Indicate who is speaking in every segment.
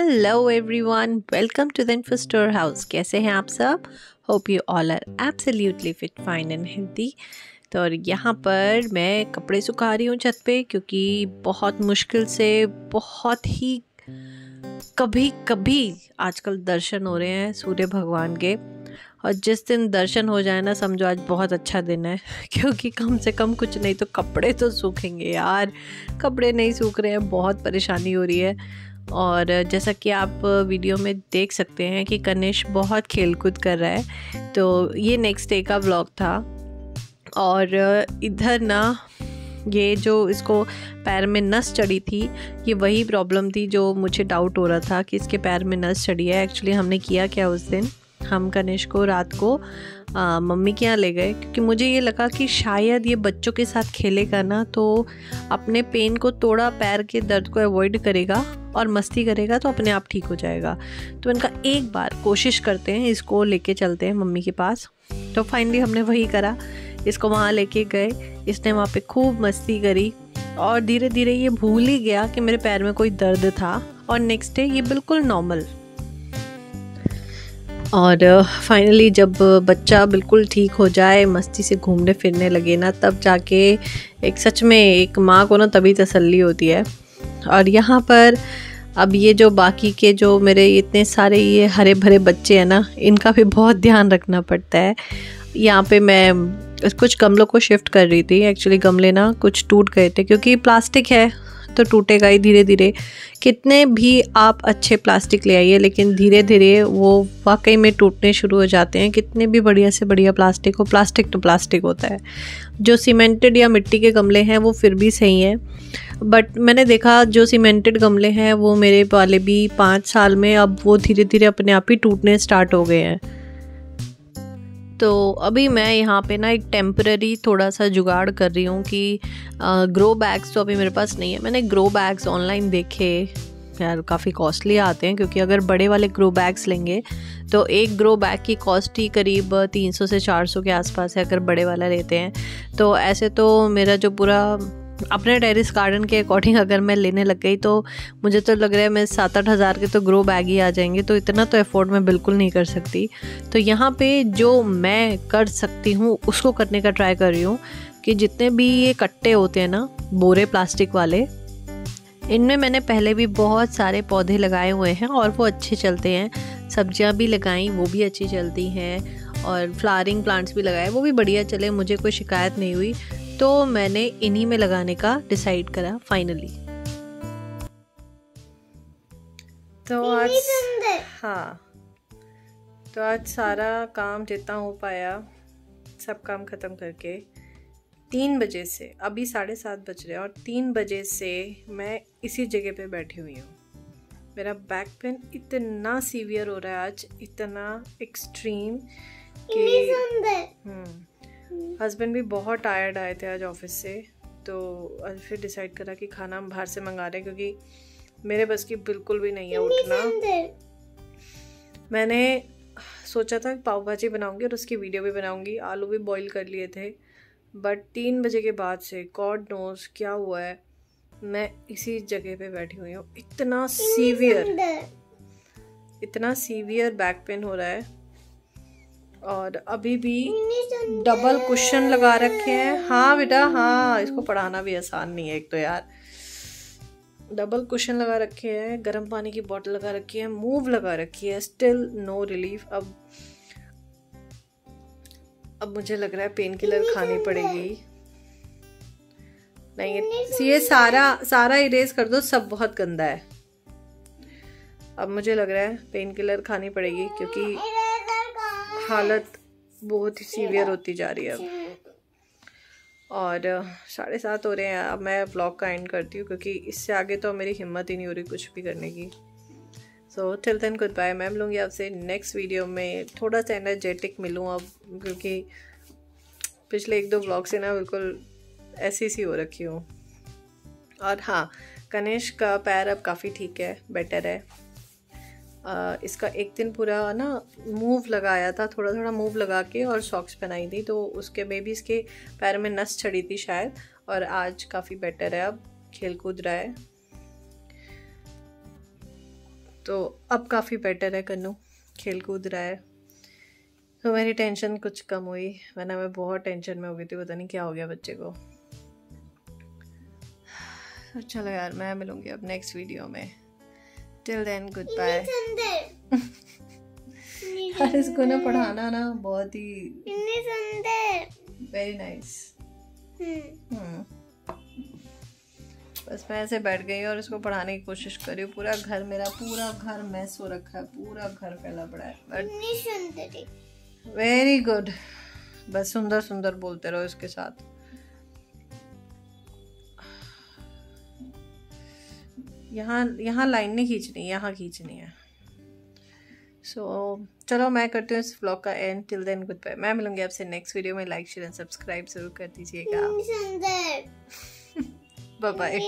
Speaker 1: Hello everyone welcome to the info store house कैसे हैं आप सब? Hope you all are absolutely fit fine and healthy तो और यहाँ पर मैं कपड़े सुखा रही हूँ छत पे क्योंकि बहुत मुश्किल से, बहुत ही कभी कभी आजकल दर्शन हो रहे हैं सूर्य भगवान के। और जिस दिन दर्शन हो जाए ना, समझो आज बहुत अच्छा दिन है, क्योंकि कम से कम कुछ नहीं तो कपड़े तो सूखेंगे यार। कपड़े नहीं सूख रहे हैं, बहुत परेशानी हो रही है। और जैसा कि आप वीडियो में देख सकते हैं कि कनिश बहुत खेल कूद कर रहा है। तो ये नेक्स्ट डे का ब्लॉग था। और इधर ना, ये जो इसको पैर में नस चढ़ी थी, ये वही प्रॉब्लम थी जो मुझे डाउट हो रहा था कि इसके पैर में नस चढ़ी है। एक्चुअली हमने किया क्या उस दिन? हम कनिश को रात को आ, मम्मी के यहाँ ले गए क्योंकि मुझे ये लगा कि शायद ये बच्चों के साथ खेलेगा ना तो अपने पेन को थोड़ा पैर के दर्द को अवॉइड करेगा और मस्ती करेगा तो अपने आप ठीक हो जाएगा। तो इनका एक बार कोशिश करते हैं इसको लेके चलते हैं मम्मी के पास। तो फाइनली हमने वही करा इसको वहाँ लेके गए इसने वहाँ पे खूब मस्ती करी और धीरे धीरे ये भूल ही गया कि मेरे पैर में कोई दर्द था और नेक्स्ट डे ये बिल्कुल नॉर्मल और फाइनली जब बच्चा बिल्कुल ठीक हो जाए, मस्ती से घूमने फिरने लगे ना, तब जाके एक सच में एक माँ को ना तभी तसल्ली होती है। और यहाँ पर अब ये जो बाकी के जो मेरे इतने सारे ये हरे भरे बच्चे हैं ना, इनका भी बहुत ध्यान रखना पड़ता है। यहाँ पे मैं कुछ गमलों को शिफ्ट कर रही थी एक्चुअली गमले ना कुछ टूट गए थे, क्योंकि प्लास्टिक है। तो टूटेगा ही धीरे धीरे। कितने भी आप अच्छे प्लास्टिक ले आइए, लेकिन धीरे धीरे वो वाकई में टूटने शुरू हो जाते हैं। कितने भी बढ़िया से बढ़िया प्लास्टिक हो, प्लास्टिक तो प्लास्टिक होता है। जो सीमेंटेड या मिट्टी के गमले हैं, वो फिर भी सही हैं। बट मैंने देखा, जो सीमेंटेड गमले हैं, वो मेरे वाले भी पाँच साल में अब वो धीरे धीरे अपने आप ही टूटने स्टार्ट हो गए हैं। तो अभी मैं यहाँ पे ना एक टेम्पररी थोड़ा सा जुगाड़ कर रही हूँ कि ग्रो बैग्स तो अभी मेरे पास नहीं है। मैंने ग्रो बैग्स ऑनलाइन देखे। यार काफ़ी कॉस्टली आते हैं क्योंकि अगर बड़े वाले ग्रो बैग्स लेंगे तो एक ग्रो बैग की कॉस्ट ही करीब 300 से 400 के आसपास है अगर बड़े वाला लेते हैं। तो ऐसे तो मेरा जो पूरा अपने टेरिस गार्डन के अकॉर्डिंग अगर मैं लेने लग गई तो मुझे तो लग रहा है मैं सात आठ हज़ार के तो ग्रो बैग ही आ जाएँगे तो इतना तो अफोर्ड मैं बिल्कुल नहीं कर सकती। तो यहाँ पे जो मैं कर सकती हूँ, उसको करने का ट्राई कर रही हूँ कि जितने भी ये कट्टे होते हैं ना, बोरे प्लास्टिक वाले, इनमें मैंने पहले भी बहुत सारे पौधे लगाए हुए हैं और वो अच्छे चलते हैं। सब्ज़ियाँ भी लगाई, वो भी अच्छी चलती हैं और फ्लावरिंग प्लांट्स भी लगाए, वो भी बढ़िया चले, मुझे कोई शिकायत नहीं हुई। तो मैंने इन्हीं में लगाने का डिसाइड करा फाइनली तो आज हाँ। तो आज सारा काम जितना हो पाया सब काम ख़त्म करके तीन बजे से अभी साढ़े सात बज रहे हैं और तीन बजे से मैं इसी जगह पे बैठी हुई हूँ। मेरा बैक पेन इतना सीवियर हो रहा है आज इतना एक्सट्रीम कि हम्म। हस्बैंड भी बहुत टायर्ड आए थे आज ऑफ़िस से तो आज फिर डिसाइड करा कि खाना हम बाहर से मंगा रहे हैं क्योंकि मेरे बस की बिल्कुल भी नहीं है उठना। मैंने सोचा था पाव भाजी बनाऊँगी और उसकी वीडियो भी बनाऊँगी आलू भी बॉईल कर लिए थे। बट तीन बजे के बाद से गॉड नोज़ क्या हुआ है मैं इसी जगह पे बैठी हुई हूँ। इतना सीवियर इतना सीवियर बैक पेन हो रहा है। और अभी भी डबल क्वेश्चन लगा रखे हैं। हाँ बेटा हाँ इसको पढ़ाना भी आसान नहीं है एक तो यार। डबल क्वेश्चन लगा रखे हैं, गर्म पानी की बोतल लगा रखी है मूव लगा रखी है स्टिल नो रिलीफ अब अब मुझे लग रहा है पेन किलर खानी पड़ेगी। नहीं ये सारा सारा इरेज कर दो, सब बहुत गंदा है। अब मुझे लग रहा है पेन किलर खानी पड़ेगी, क्योंकि हालत बहुत ही सीवियर होती जा रही है अब। और साढ़े सात हो रहे हैं। अब मैं ब्लॉग का एंड करती हूँ क्योंकि इससे आगे तो मेरी हिम्मत ही नहीं हो रही कुछ भी करने की। So till then good bye मैं मिलूँगी आपसे नेक्स्ट वीडियो में थोड़ा सा एनर्जेटिक मिलूँ अब क्योंकि पिछले एक दो ब्लॉग से ना बिल्कुल ऐसी सी हो रखी हूँ। और हाँ गणेश का पैर अब काफ़ी ठीक है बेटर है। इसका एक दिन पूरा ना मूव लगाया था थोड़ा थोड़ा मूव लगा के और सॉक्स पहनाई थी तो उसके में भी इसके पैर में नस चढ़ी थी शायद और आज काफ़ी बेटर है, अब खेल कूद रहा है। तो अब काफ़ी बेटर है कन्नू खेल कूद रहा है। तो मेरी टेंशन कुछ कम हुई, वरना मैं बहुत टेंशन में हो गई थी, पता नहीं क्या हो गया बच्चे को। चलो यार, मैं मिलूँगी अब नेक्स्ट वीडियो में। टिल देन गुड बाय यार इसको ना पढ़ाना ना बहुत ही वेरी नाइस हम्म। हम्म। बस मैं ऐसे बैठ गई और इसको पढ़ाने की कोशिश कर रही हूँ पूरा घर मेरा पूरा घर मैस हो रखा है पूरा घर फैला पड़ा है बट वेरी गुड बस सुंदर सुंदर बोलते रहो इसके साथ यहाँ यहाँ लाइन नहीं खींचनी यहाँ खींचनी है। सो so, चलो मैं करती हूँ इस ब्लॉग का and till then good bye मैं मिलूँगी आपसे नेक्स्ट वीडियो में. लाइक शेयर एंड सब्सक्राइब ज़रूर कर दीजिएगा बाय बाय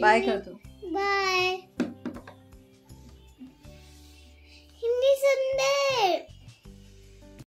Speaker 1: बाय कर दो बाय हिंदी सुंदर